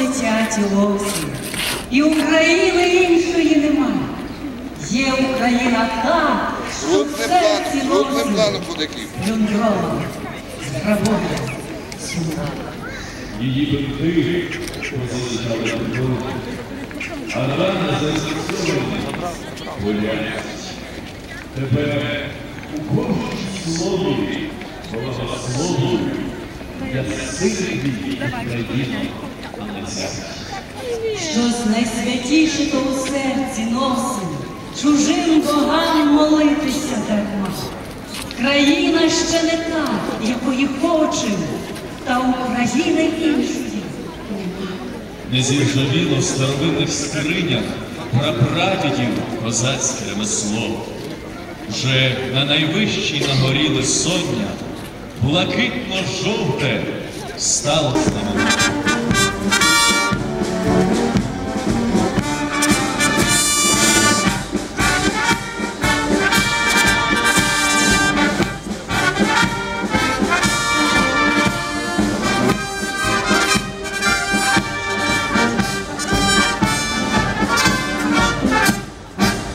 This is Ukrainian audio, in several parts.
летять лоси, і України іншої немає. Є Україна та, що в серці кліп. плюндрована, зграбована сюда. Її бинти позичали на дорогу, а рани зафіксовані болять. Тепер у кожному слові, слові, Щось найсвятіше то у серці носимо, чужим богам молитися дарма. Країна ще не та, якої хочемо, та України іншої. Не зіржавіло в старовинних скринях прапрадідів козацьке ремесло. Вже на найвищій на горі Лисоння блакитно-жовте стало знамена.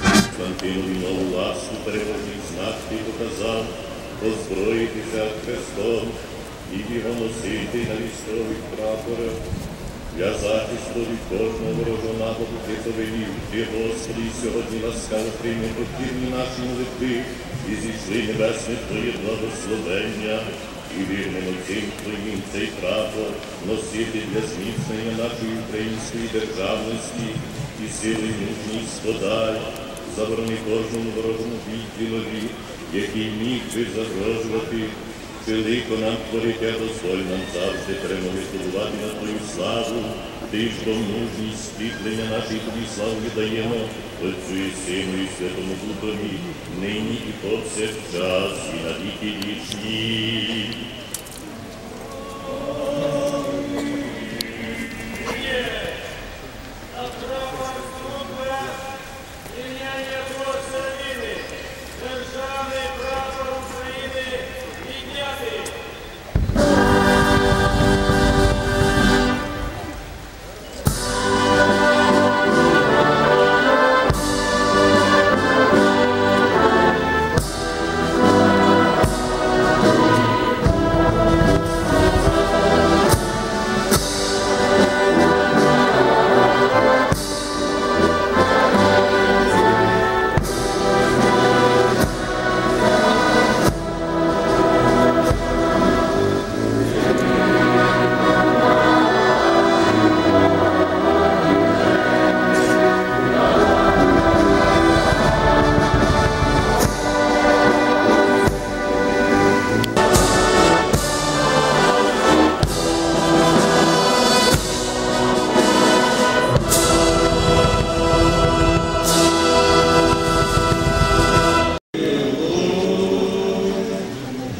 Константинові нову ласку переможний знак ти показав, озброїтися хрестом і його носити на військових прапорах. Для захисту від кожного ворожого нападу ти повелів, ти, Господи, сьогодні ласкаво прийми покірні наші молитви, і зійшли небесне Твоє благословення, і вірним цим Твоїм цей прапор носити для зміцнення нашої української державності і сили мужність подай, заборони кожному ворожому відділові, який міг би загрожувати. Велико нам твориття дозволь нам завжди перемоги здобувати на Твою славу, ти ж до мужність світлення нашої тобі славу віддаємо, Отцю і Сину і Святому Духові, нині і повсякчас, і на віки вічні.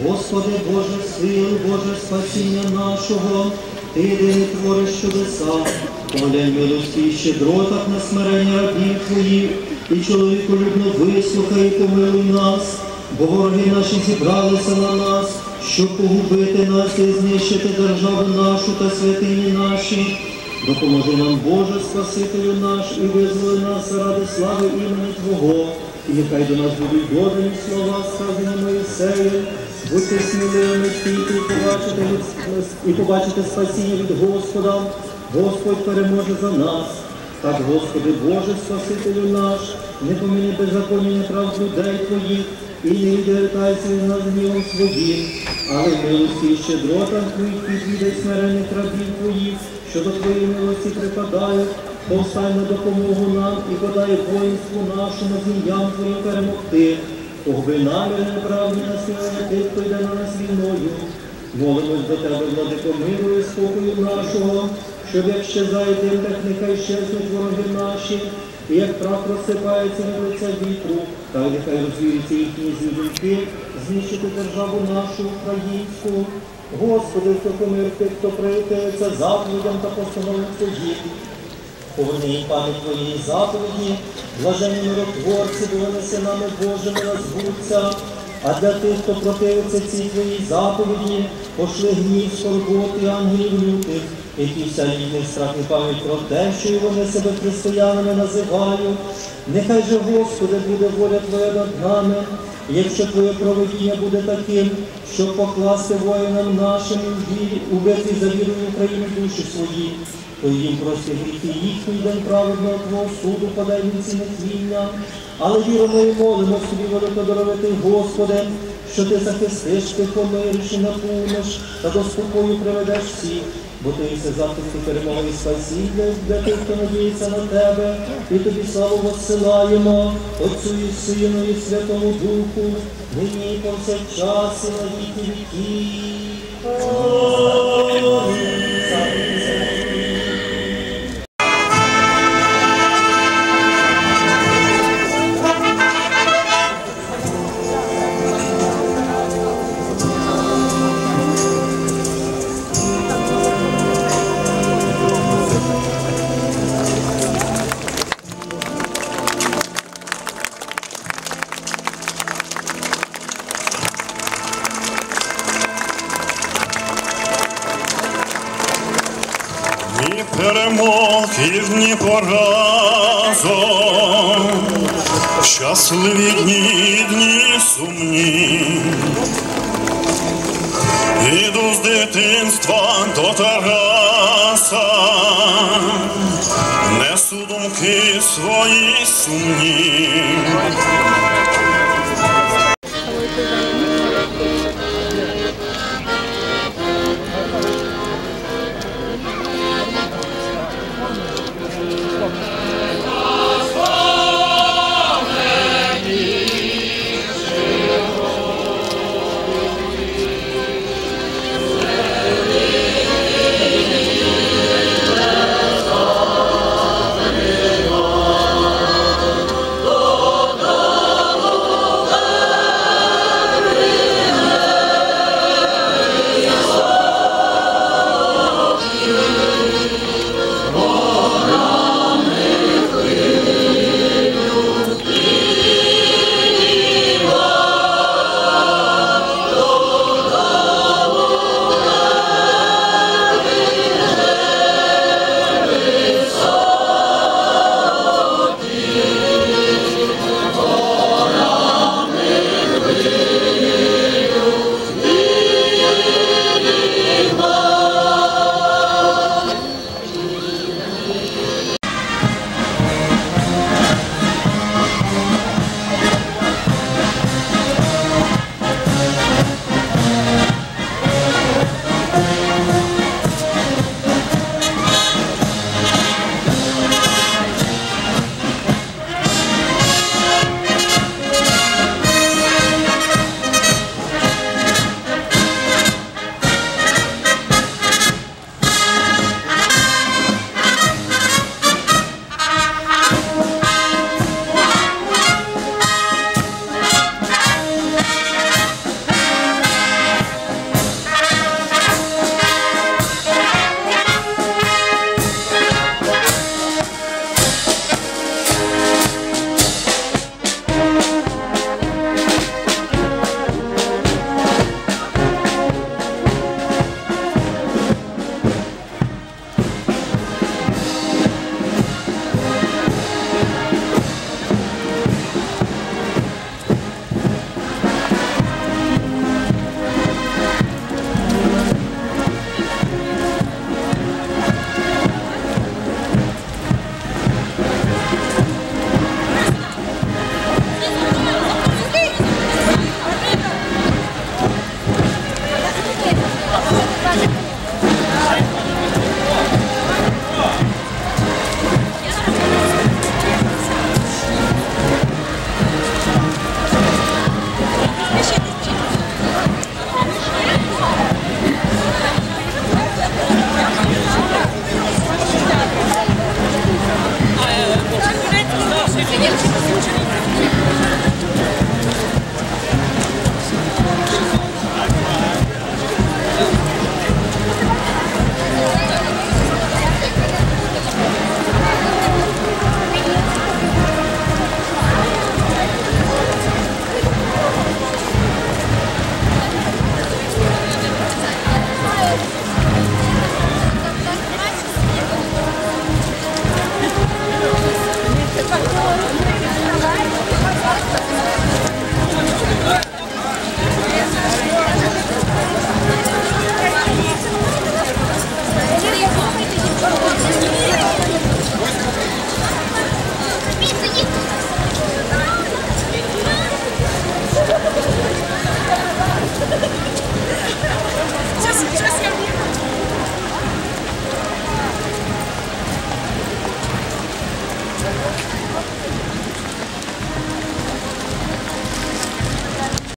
Господи Боже сил, Боже спасіння нашого, Ти єдиний твориш чудеса, поглянь милості і щедротах на смирення рабів Твоїх, і чоловіколюбно вислухай і помилуй нас, бо вороги наші зібралися на нас, щоб погубити нас і знищити державу нашу та святині наші. Допоможи нам, Боже, Спасителю наш, і визволи нас ради слави імені Твого. І нехай до нас будуть додані слова, сказані Моїсеєм, будьте сміливими тільки і побачите, спасіння від Господа. Господь переможе за нас. Так, Господи Боже, Спасителю наш, не поміни беззаконня і неправд людей Твоїх, і не відвертайся від нас гнівом своїм, але в милості і щедротах Твоїх підвідай смирених рабів Твоїх, що до Твоєї милості припадають, повстань на допомогу нам і подай воїнству нашому з ім'ям Твоїм перемогти. Погби наміри неправді насилення тих, хто йде на нас війною. Молимось до Тебе, владико миру спокою нашого, щоб як щезає дим, так нехай щезнуть вороги наші, і як прах розсипається від лиця вітру, так нехай розвіються їхні злі знищити державу нашу українську. Господи, хто помир тих, хто притається заповідям та постановам Твоїх. Поверни пам'ять Твоєї заповіді, блаженні миротворці, бо вони синами Божими назвуться. А для тих, хто противиться цій Твоїй заповіді, пошли гнів, скорботи, ангелів лютих, які вся їхня страх і пам'ять про те, що і вони себе християнами називають. Нехай же, Господи, буде воля Твоя над нами, якщо Твоє проведіння буде таким, щоб покласти воїнам нашим у битві за віру в душі свої, то їм прости гріхи їхній день праведного Твого суду подай вінці нетління. Але віримо і молимо собі великодоровитий Господи, що ти захистиш, ти помириш і наповниш, та до спокою приведеш всіх, бо ти все захист перемоги спасіння для тих, хто надіється на тебе, і тобі славу воссилаємо, Отцю і Сину, і Святому Духу, нині і повсякчас і на віки віків. Ні перемог і дні поразок, щасливі дні, дні сумні. Іду з дитинства до Тараса, несу думки свої сумні.